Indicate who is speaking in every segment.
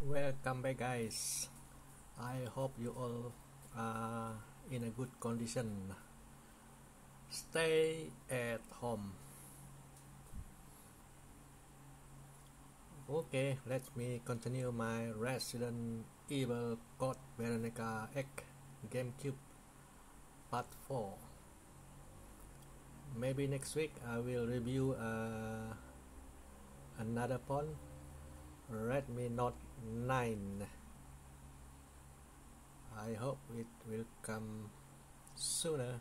Speaker 1: welcome back guys. I hope you all are in a good condition. Stay at home. Okay let me continue my resident evil code veronica x gamecube part 4 maybe next week i will review uh, another phone redmi note 9 I hope it will come sooner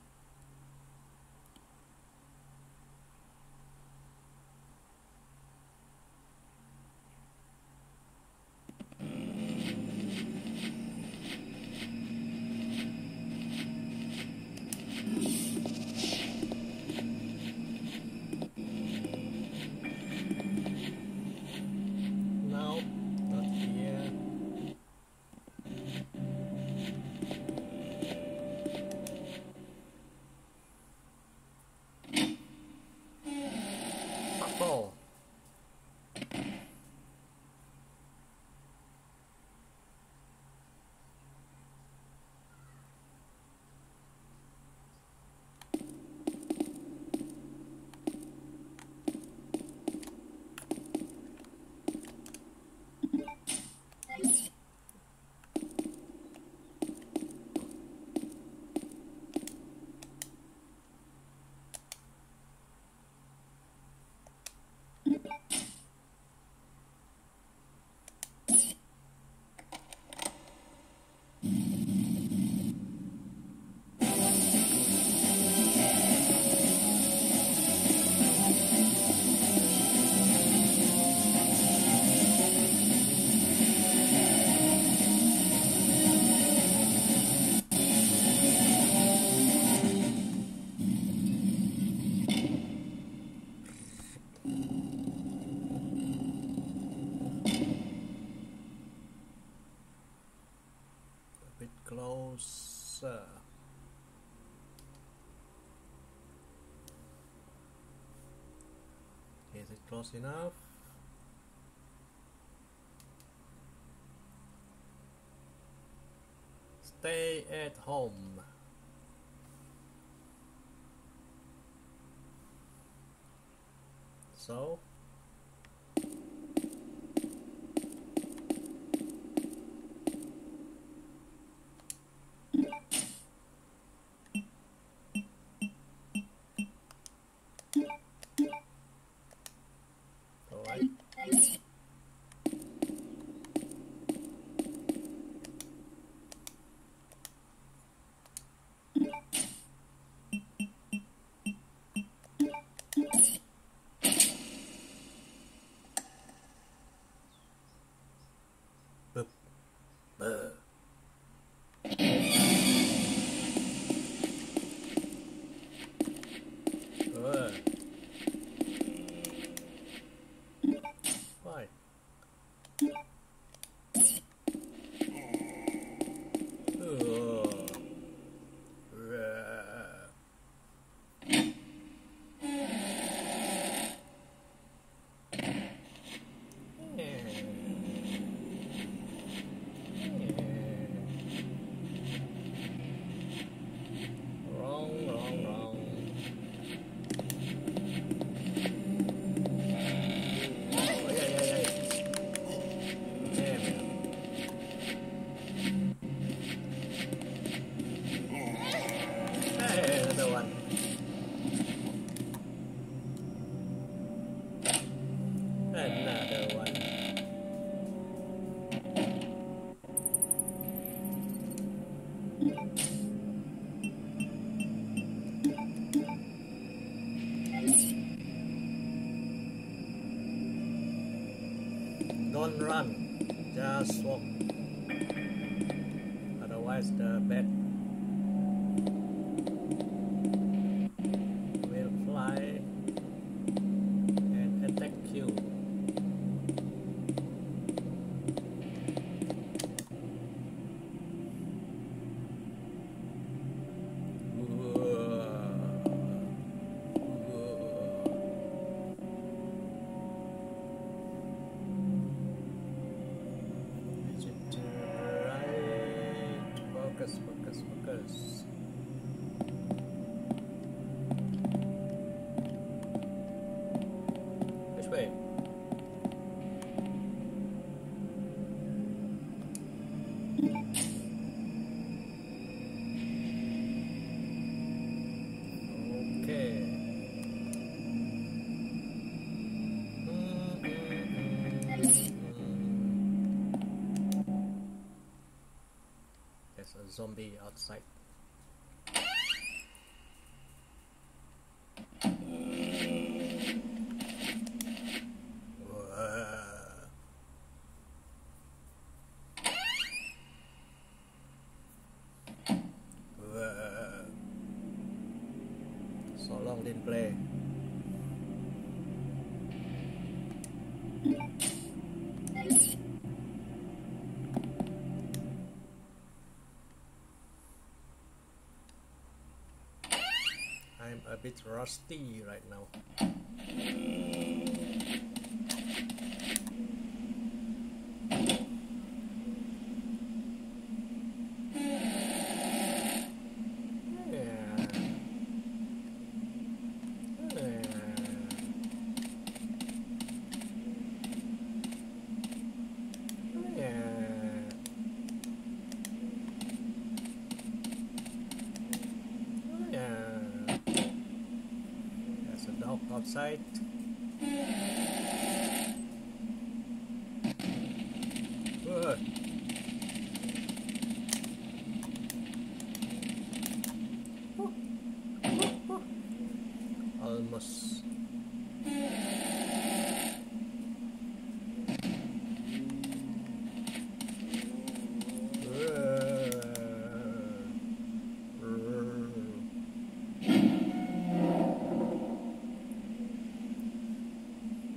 Speaker 1: Enough? Stay at home. So, zombie outside. So long didn't play. Bit rusty right now. Yeah. Yeah. Yeah. There's a dog outside. Ugh. Almost.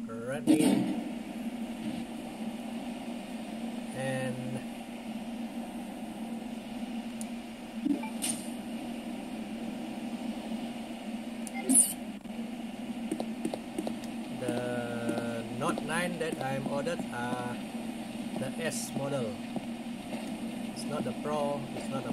Speaker 1: Ready. And 9 that I'm ordered are the S model. It's not the Pro, it's not the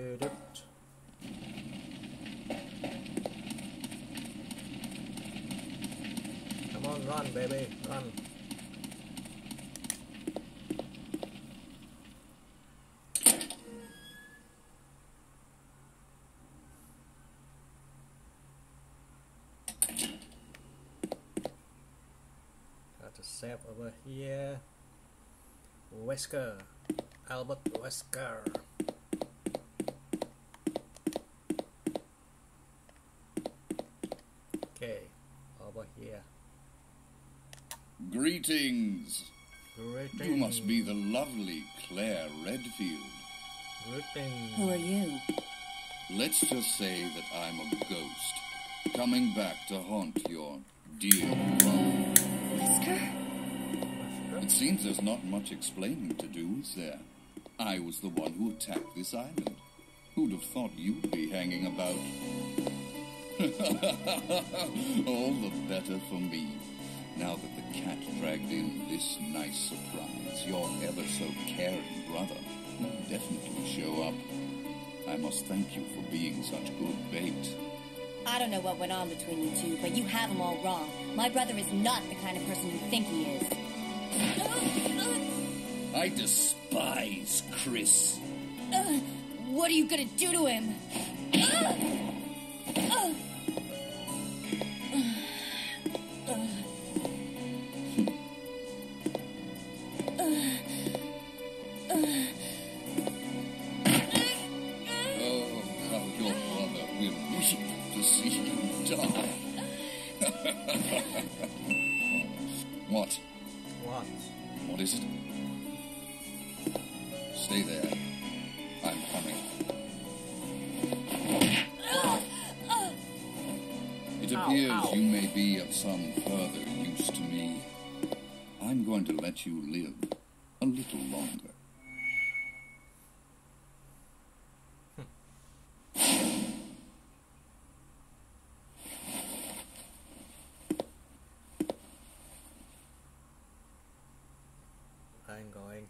Speaker 1: dip. Come on, run, baby, run. Got to save over here. Wesker. Albert Wesker. Okay, over here.
Speaker 2: Greetings.
Speaker 1: Greetings.
Speaker 2: You must be the lovely Claire Redfield.
Speaker 1: Greetings.
Speaker 3: Who are you?
Speaker 2: Let's just say that I'm a ghost, coming back to haunt your dear brother.
Speaker 3: Wesker?
Speaker 2: It seems there's not much explaining to do, is there? I was the one who attacked this island. Who'd have thought you'd be hanging about? All the better for me. Now that the cat dragged in this nice surprise, your ever so caring brother will definitely show up. I must thank you for being such good bait.
Speaker 3: I don't know what went on between you two, but you have him all wrong. My brother is not the kind of person you think he is.
Speaker 2: I despise Chris.
Speaker 3: Uh, what are you gonna do to him?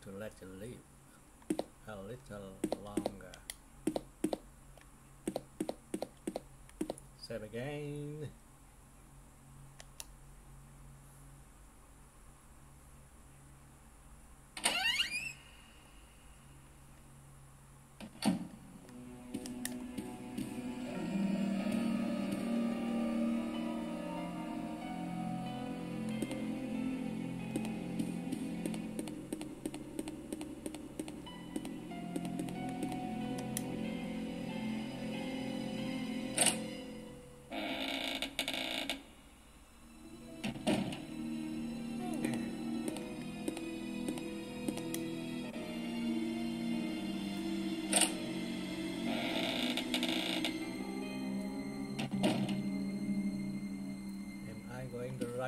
Speaker 2: to let it live a little longer.
Speaker 1: Save again.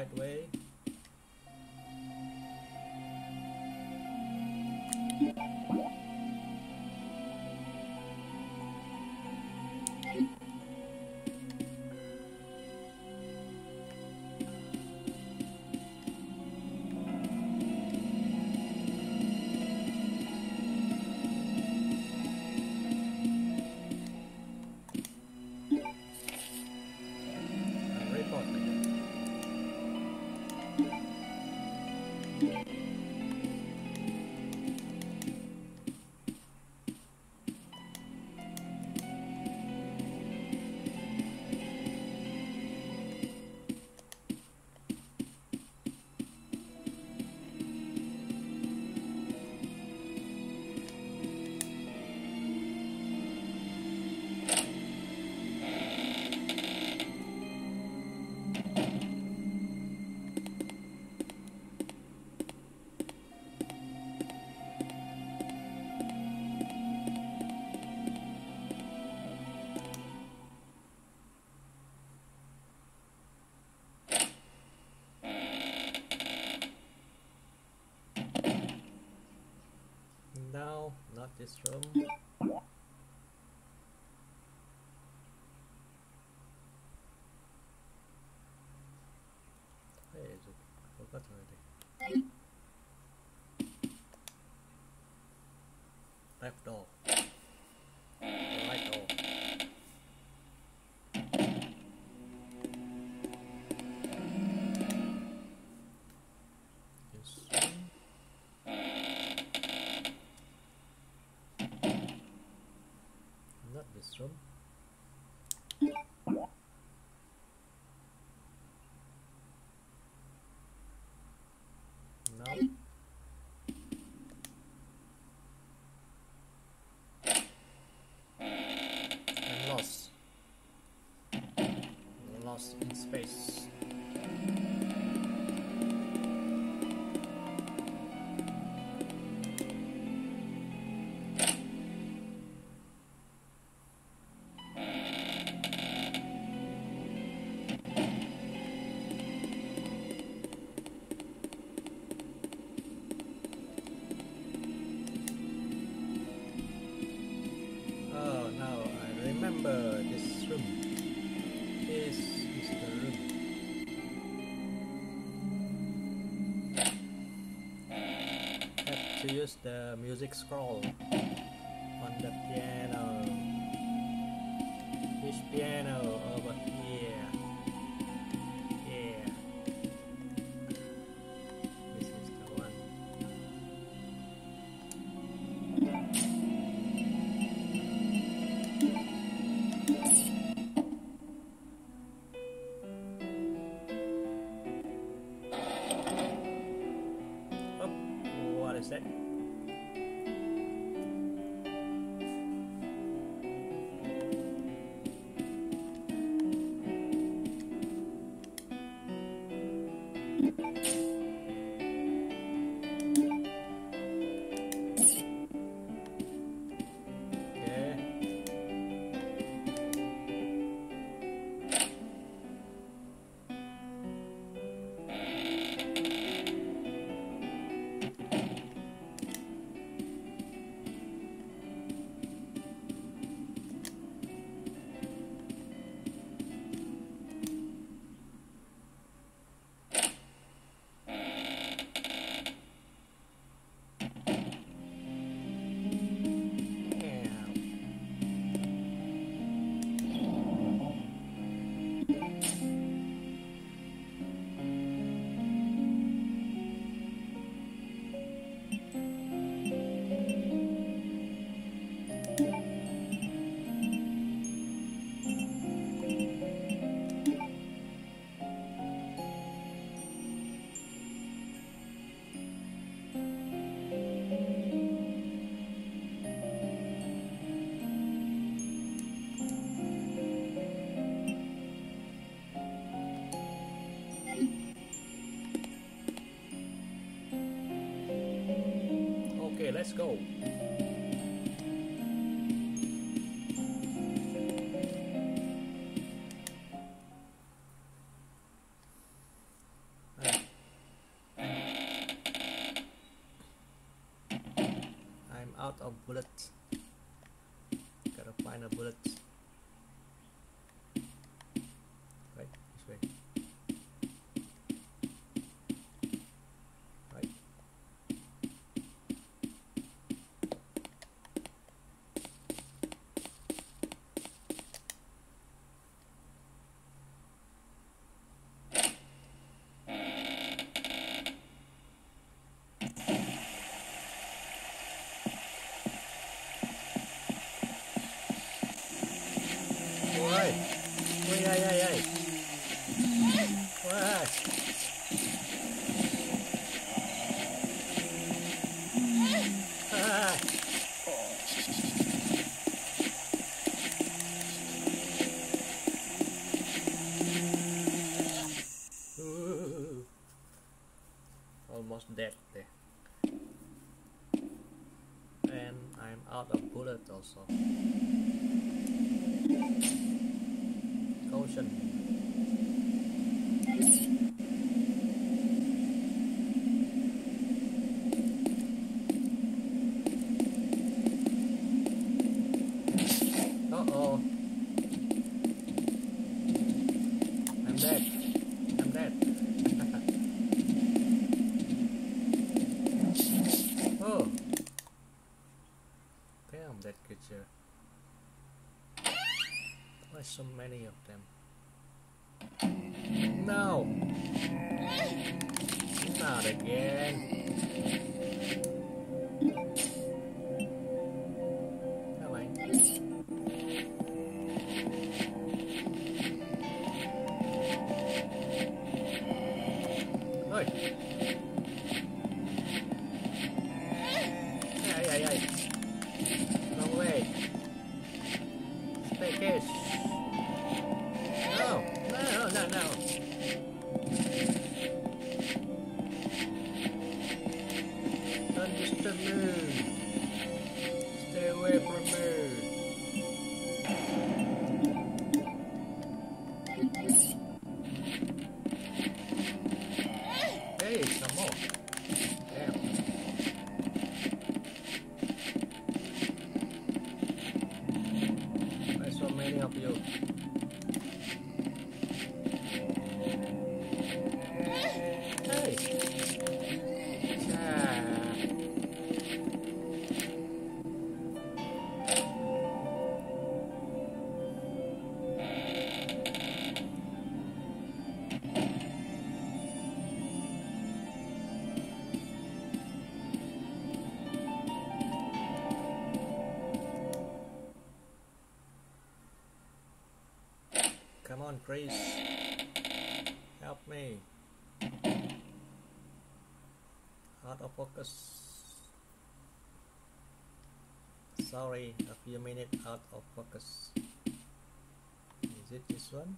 Speaker 1: Right way? This room. Where is it door. Right door. This one. Not this room. No. I'm lost. Lost in space. Use the music scroll Let's go. I'm out of bullets. Gotta find a bullet. also. Why so many of them? No! Not again! please. Help me. Out of focus. Sorry, a few minutes out of focus. Is it this one?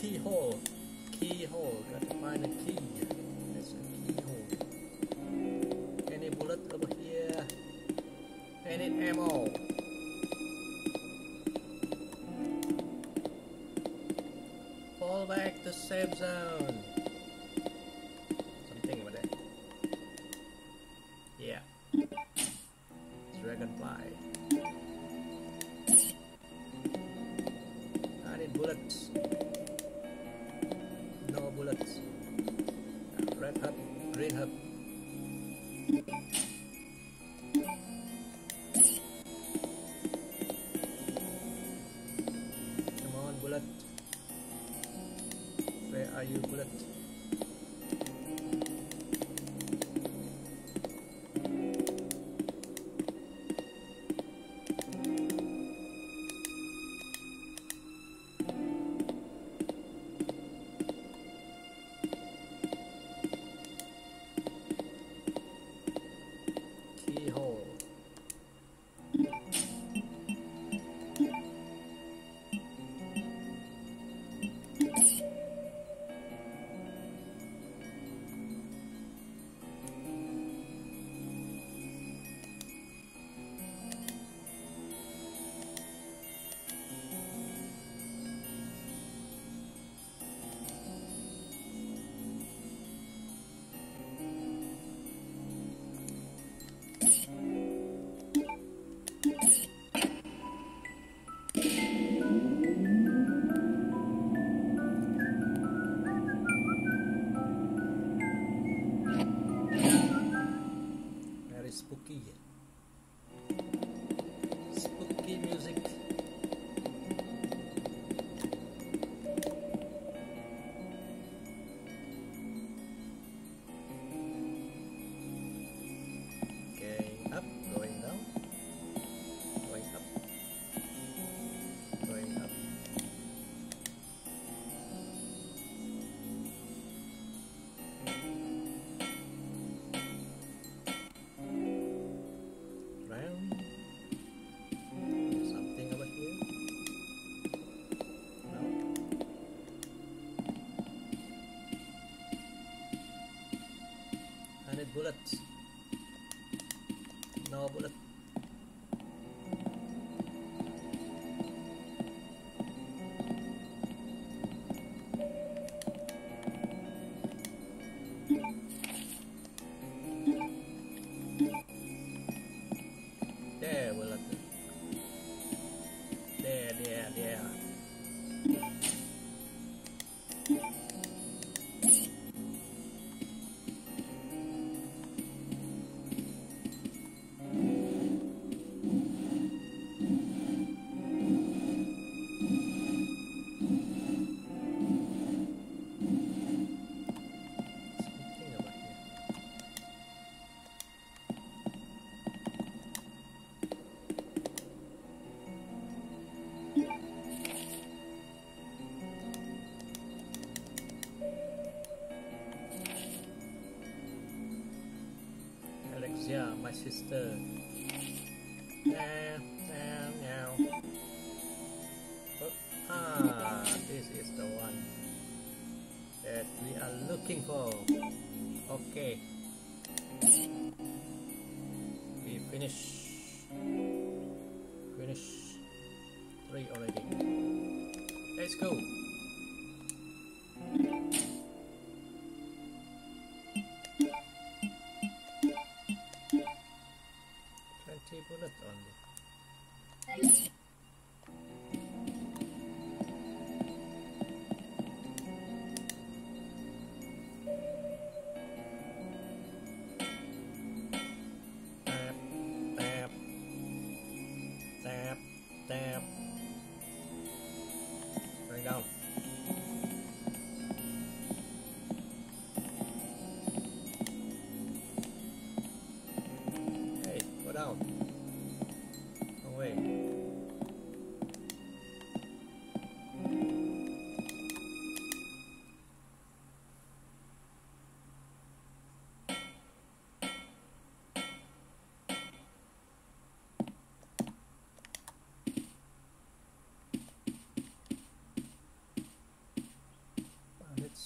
Speaker 1: Keyhole. Keyhole. Gotta find a key. There's a keyhole. Any bullet over here? Any ammo? Fall back to safe zone. Bullets. Alexia, my sister. Meow, meow, meow. Oh, ah, this is the one that we are looking for. Okay. We. Finish people that's.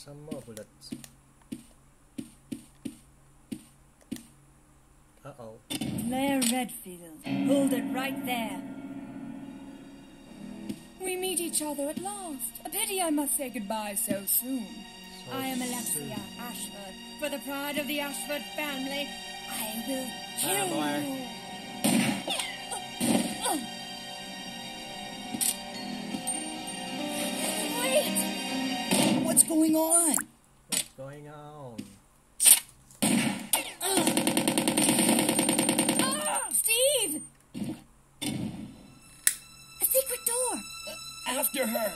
Speaker 1: Some more bullets. Uh oh.
Speaker 3: Claire Redfield, hold it right there.
Speaker 4: We meet each other at last. A pity I must say goodbye so soon.
Speaker 1: So
Speaker 4: I am
Speaker 1: soon.
Speaker 4: Alexia Ashford. For the pride of the Ashford family, I will kill you.
Speaker 5: Going on?
Speaker 1: What's going on?
Speaker 3: Ah, Steve! A secret door!
Speaker 5: After her.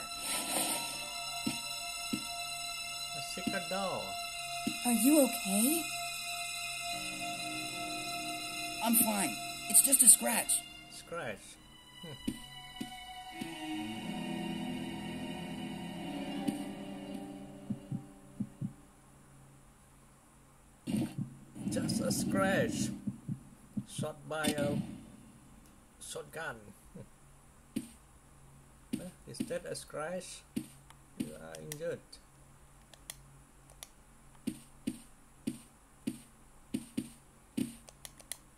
Speaker 1: A secret door.
Speaker 3: Are you okay?
Speaker 5: I'm fine. It's just a scratch.
Speaker 1: Scratch. Hmm. Just a scratch. Shot by a shotgun. Is that a scratch? You are injured.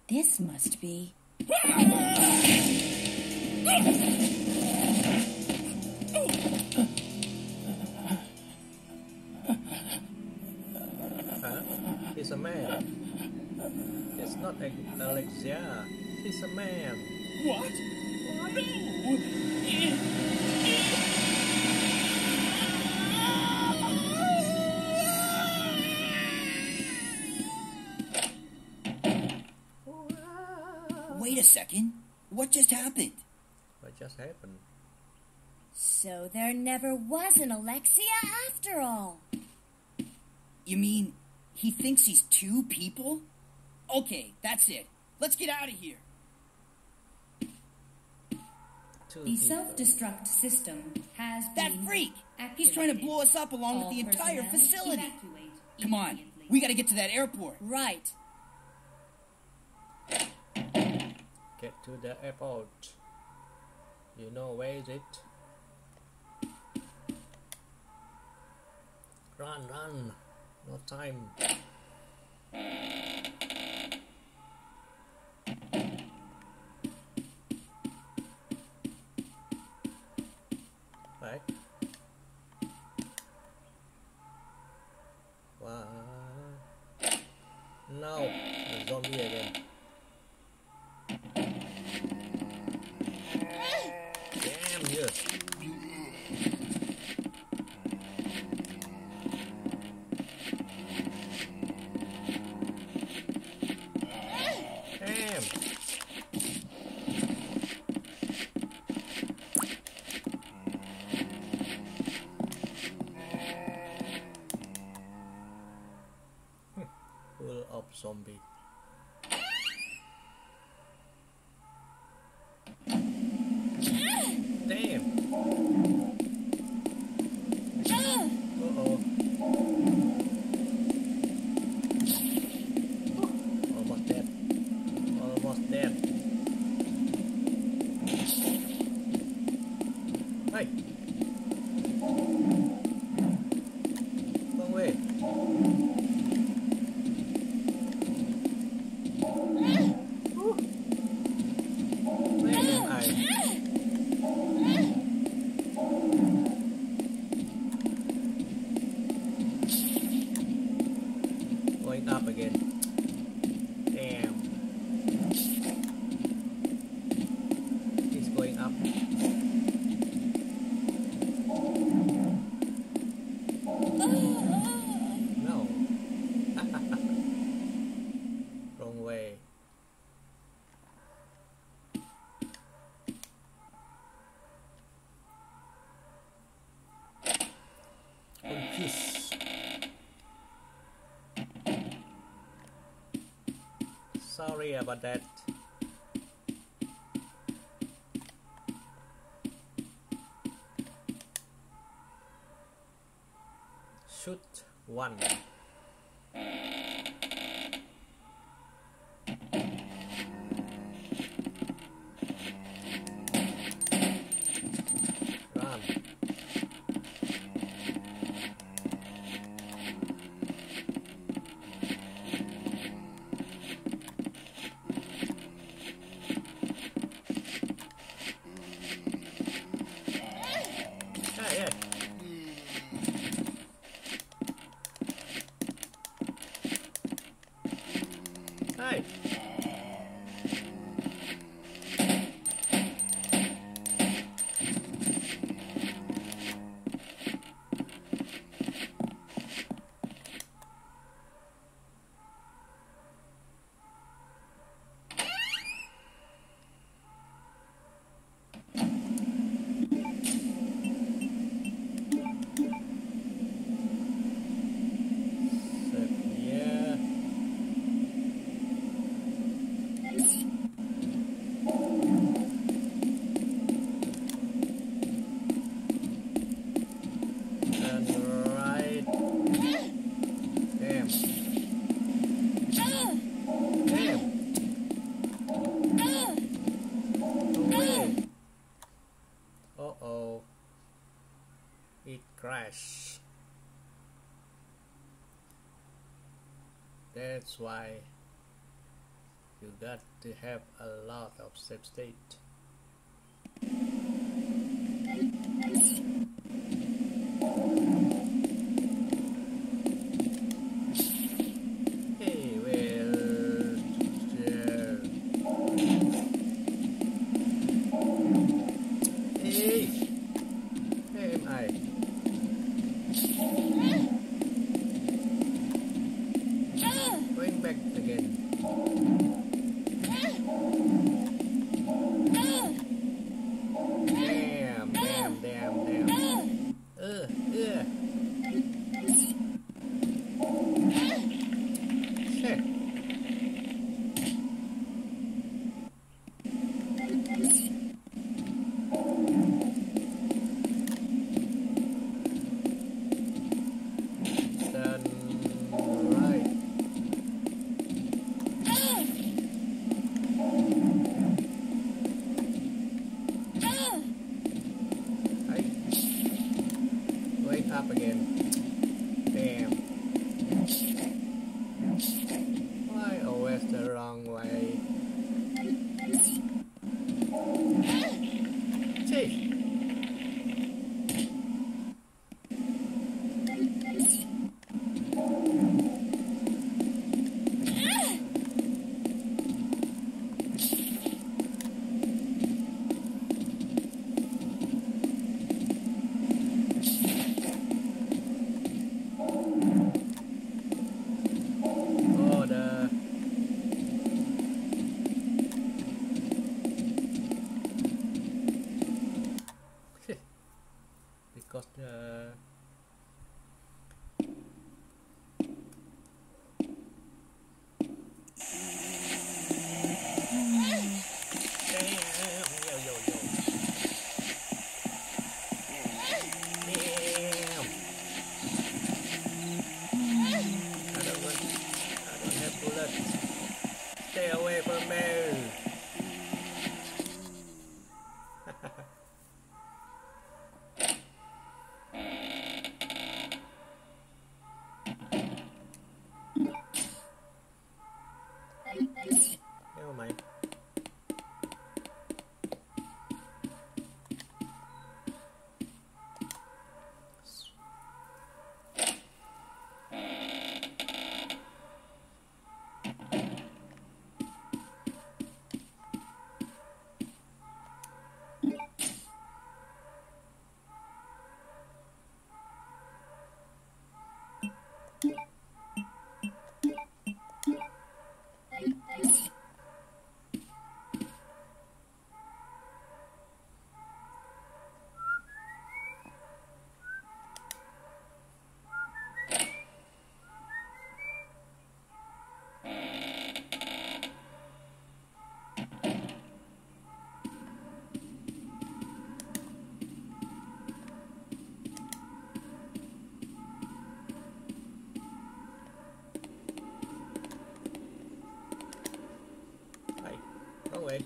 Speaker 3: This must be.
Speaker 1: Alexia. He's a man.
Speaker 5: What? No! Wait a second. What just happened?
Speaker 1: What just happened?
Speaker 3: So there never was an Alexia after all.
Speaker 5: You mean he thinks he's two people? Okay, that's it. Let's get out of here.
Speaker 6: The self-destruct system has
Speaker 5: That
Speaker 6: been
Speaker 5: freak! He's trying to blow us up along
Speaker 6: All
Speaker 5: with the entire facility. Come on. We gotta get to that airport.
Speaker 3: Right.
Speaker 1: Get to the airport. You know where is it? Run, run. No time. Sorry about that. Shoot one. it crashed. That's why you got to have a lot of save state. way.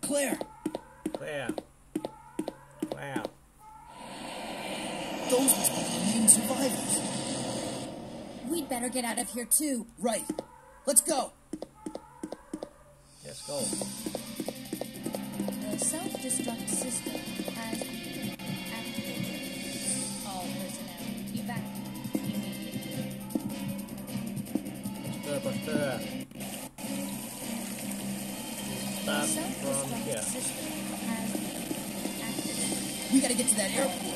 Speaker 5: Claire!
Speaker 1: Claire. Wow.
Speaker 5: Those must be the main survivors.
Speaker 3: We'd better get out of here, too.
Speaker 5: Right. Let's go.
Speaker 1: Let's go.
Speaker 5: get to that airport.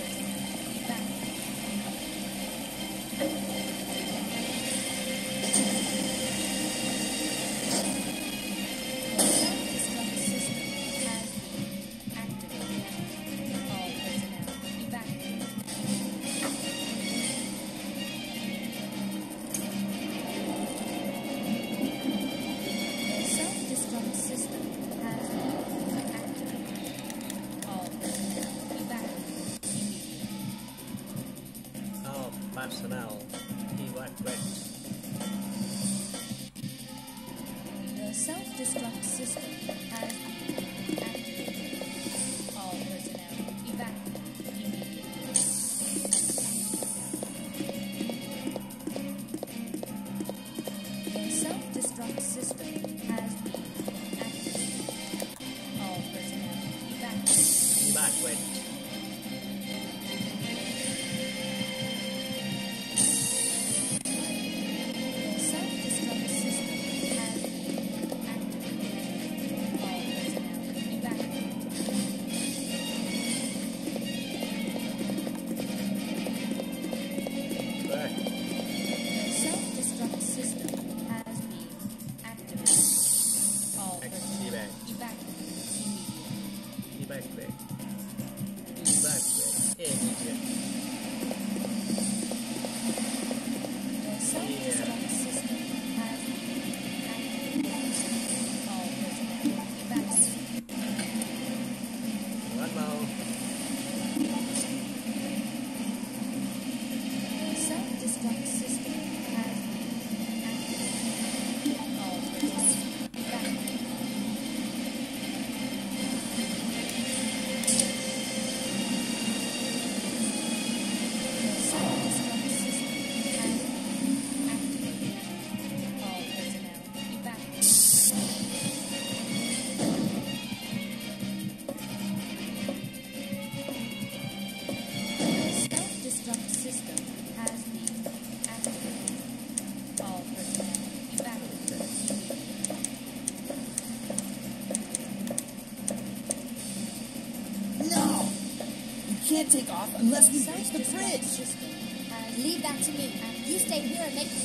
Speaker 5: can't take off unless we reach the bridge.
Speaker 3: leave that to me. You stay here and make
Speaker 6: the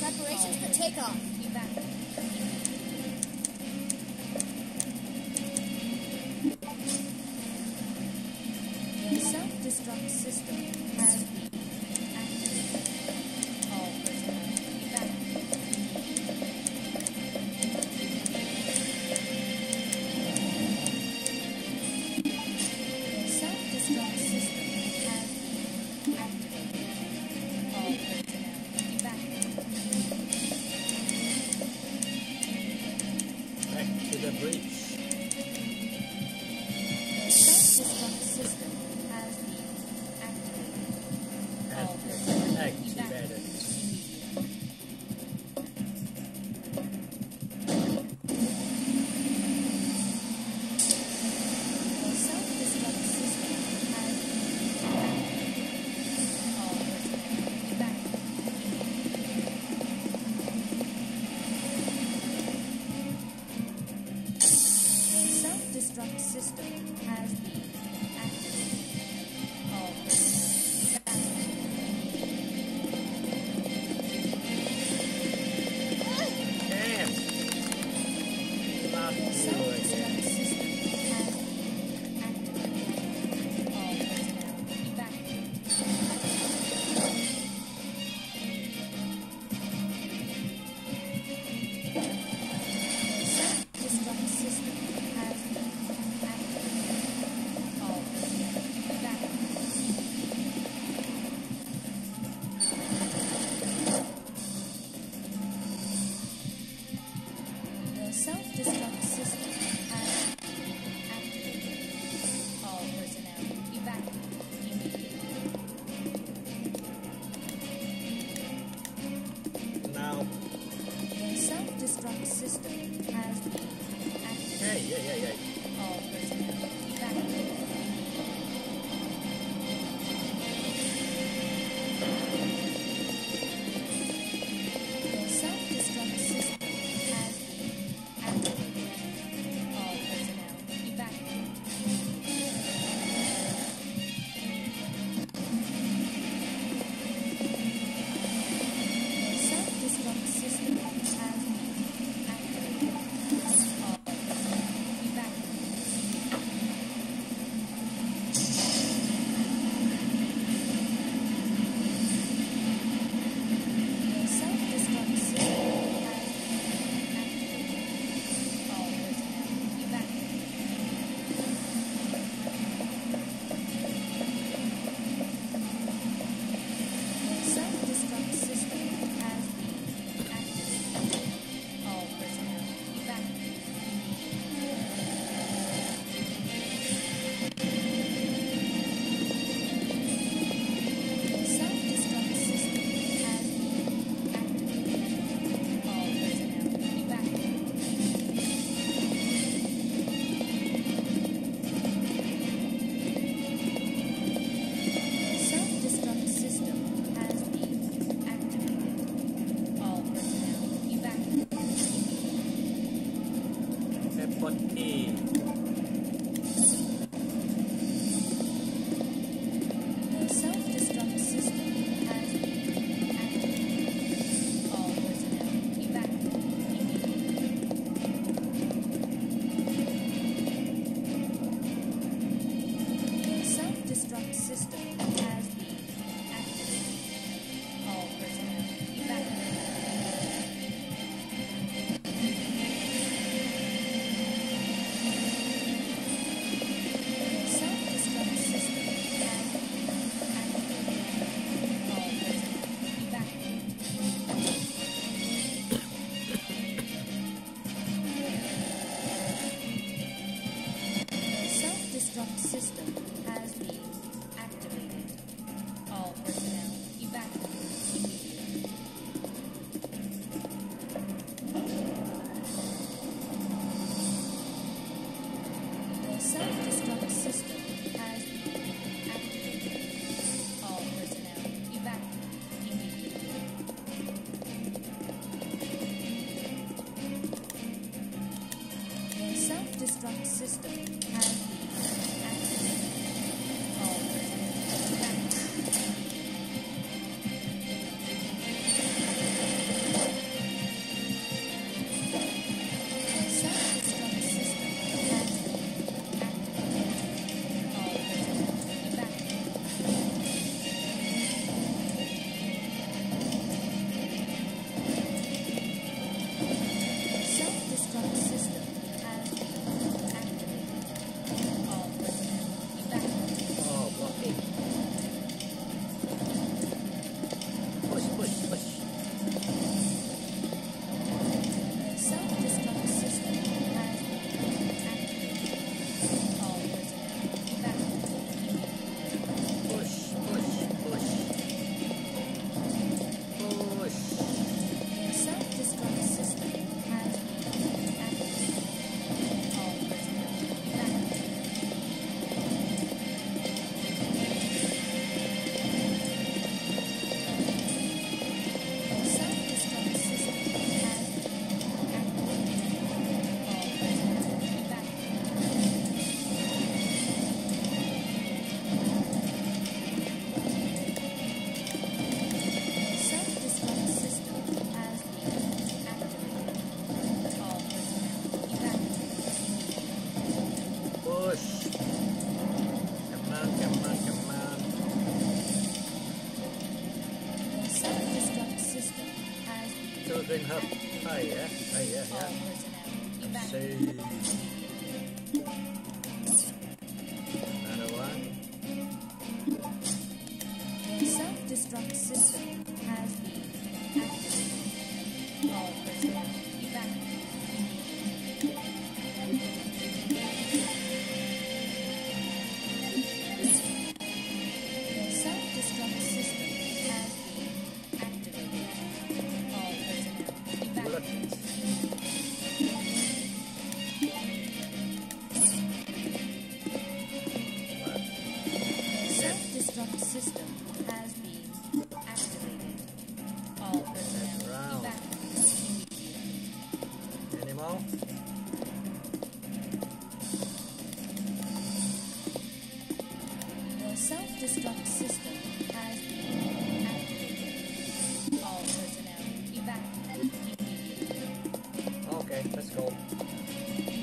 Speaker 1: go.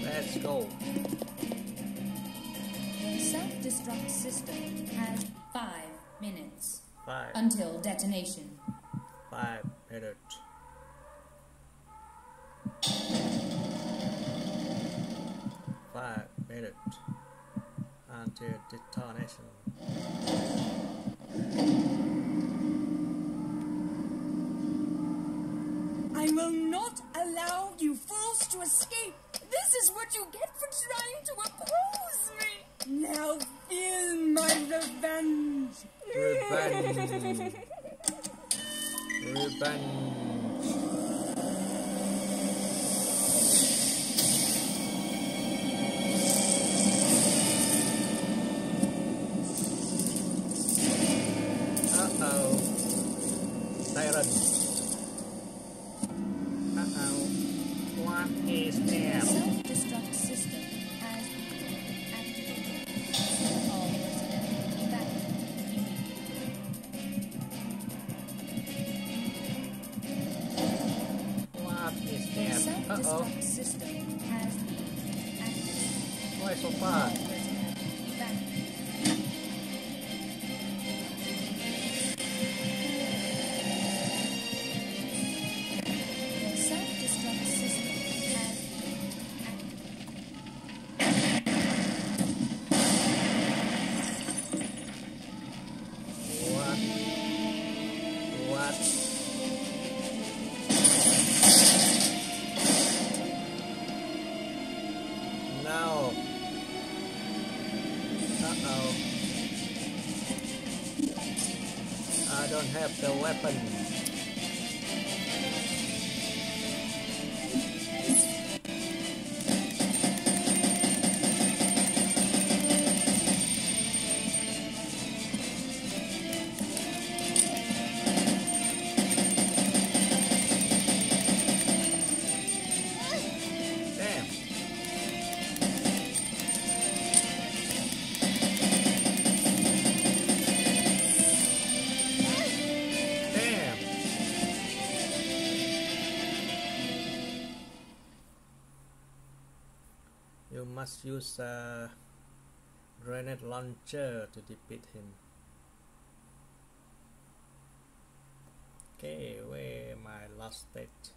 Speaker 1: Let's go.
Speaker 7: Self-destruct system has
Speaker 6: five minutes.
Speaker 1: Five.
Speaker 6: Until detonation.
Speaker 1: Five.
Speaker 6: managed to escape. This is what you get for trying to oppose me. Now feel my revenge.
Speaker 1: Revenge. revenge. Let's use a grenade launcher to defeat him. Okay, where my last state?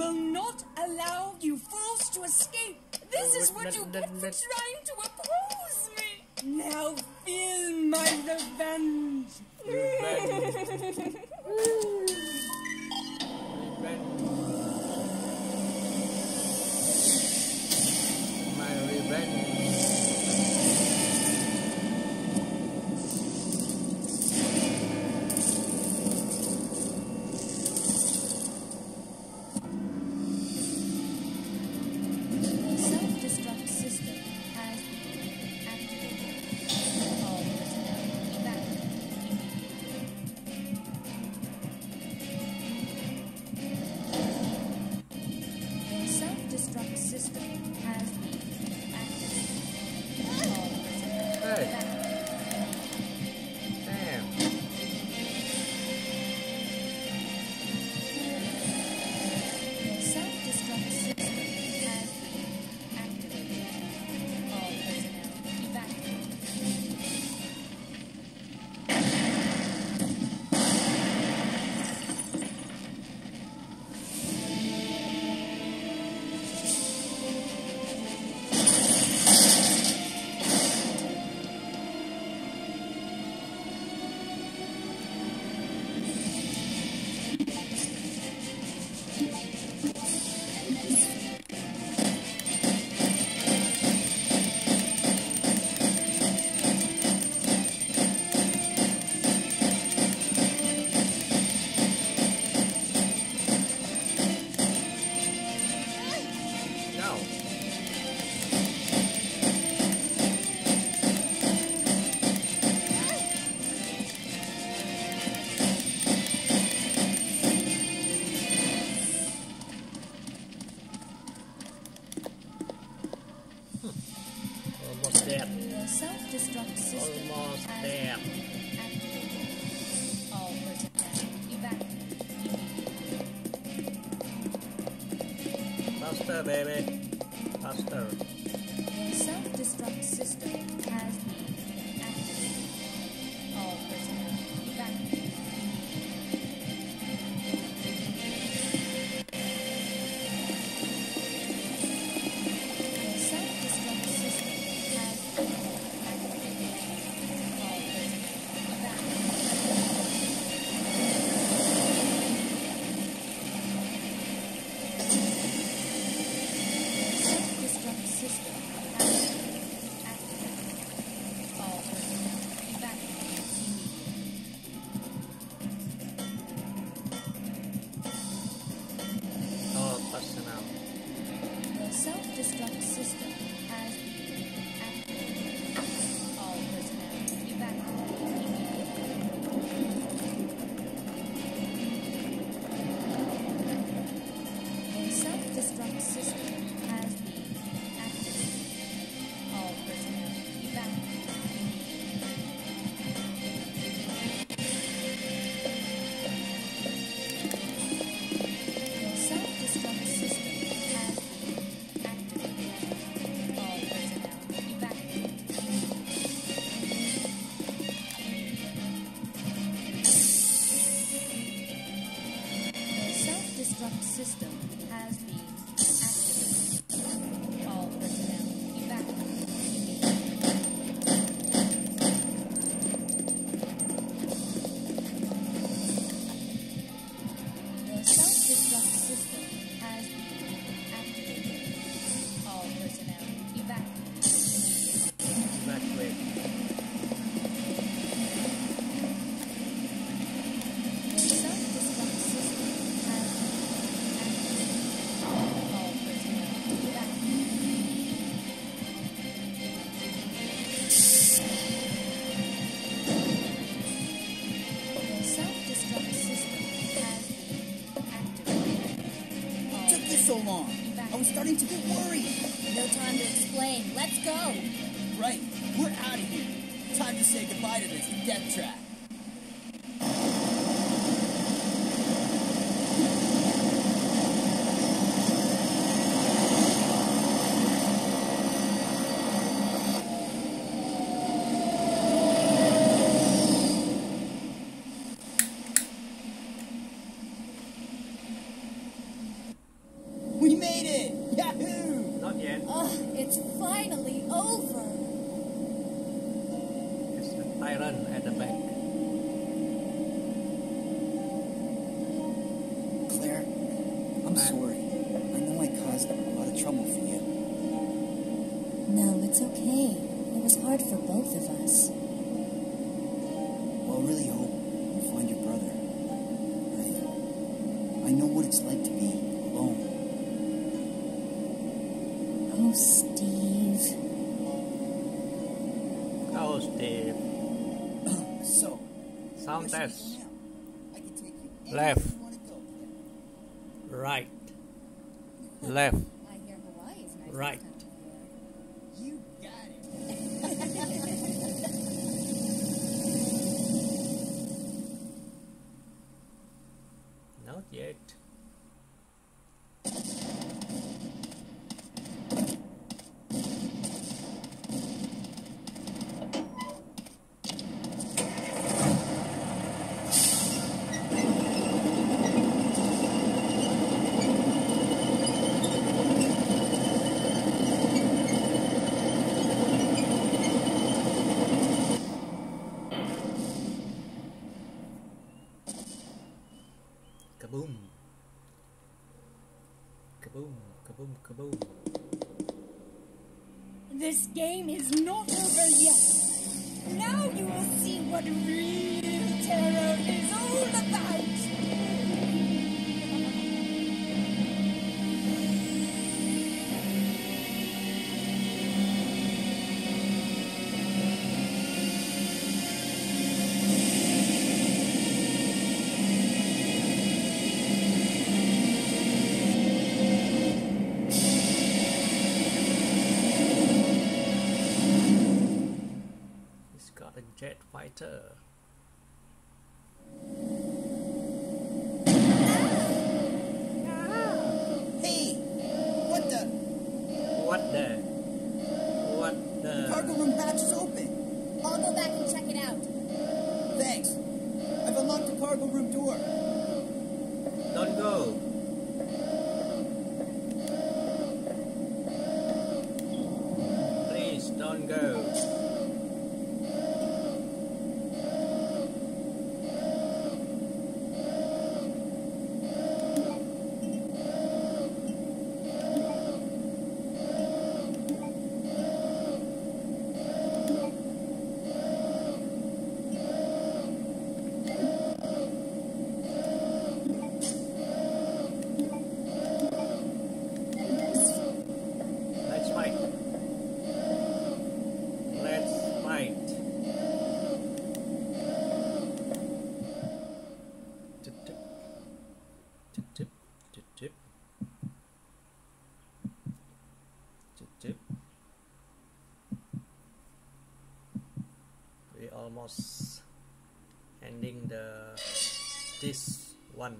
Speaker 6: will
Speaker 4: not allow you fools to escape. This is what you get for trying to oppose me. Now feel my revenge.
Speaker 1: revenge.
Speaker 6: Self-destruct system.
Speaker 1: Almost there.
Speaker 6: All
Speaker 1: Faster, baby. Faster.
Speaker 6: Self-destruct system.
Speaker 5: to be worried.
Speaker 1: sound test. Kaboom.
Speaker 6: This game is not over yet. Now you will see what real terror is all about.
Speaker 1: uh, almost ending the this one.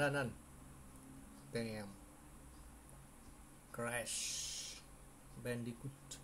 Speaker 1: นั่น damn. Crash. Bandicoot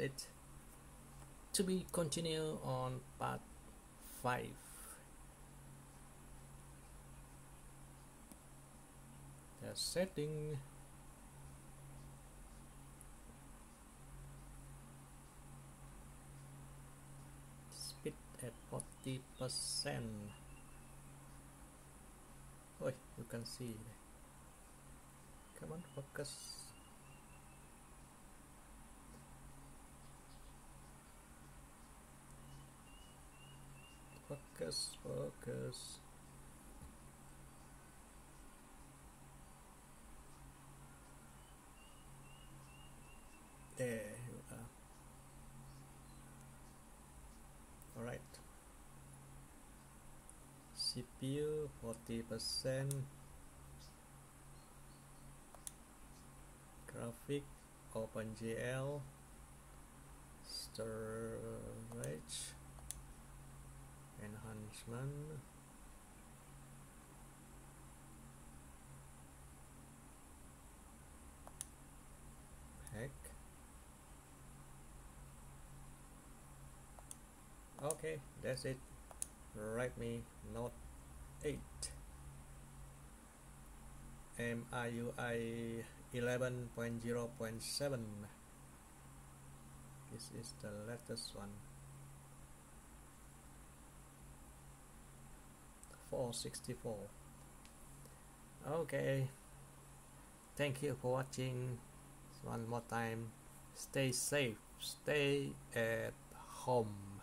Speaker 1: it. To be continued on part 5. The setting. Speed at 40%. Oh, you can see. Come on, focus. Focus, focus. There you are. Alright. CPU 40%. graphic OpenGL storage enhancement pack okay that's it. Redmi Note 8 MIUI 11.0.7 this is the latest one 464 okay. Thank you for watching. One more time. Stay safe. Stay at home